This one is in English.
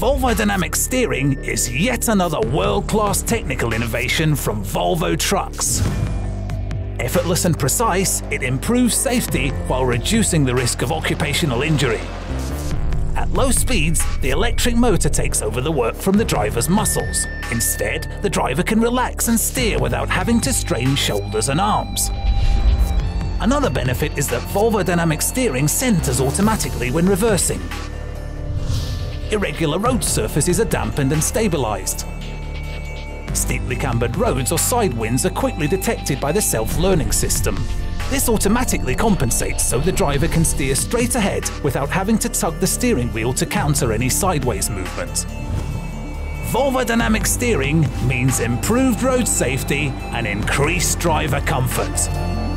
Volvo Dynamic Steering is yet another world-class technical innovation from Volvo Trucks. Effortless and precise, it improves safety while reducing the risk of occupational injury. At low speeds, the electric motor takes over the work from the driver's muscles. Instead, the driver can relax and steer without having to strain shoulders and arms. Another benefit is that Volvo Dynamic Steering centers automatically when reversing, irregular road surfaces are dampened and stabilised. Steeply cambered roads or side winds are quickly detected by the self-learning system. This automatically compensates so the driver can steer straight ahead without having to tug the steering wheel to counter any sideways movement. Volvo Dynamic Steering means improved road safety and increased driver comfort.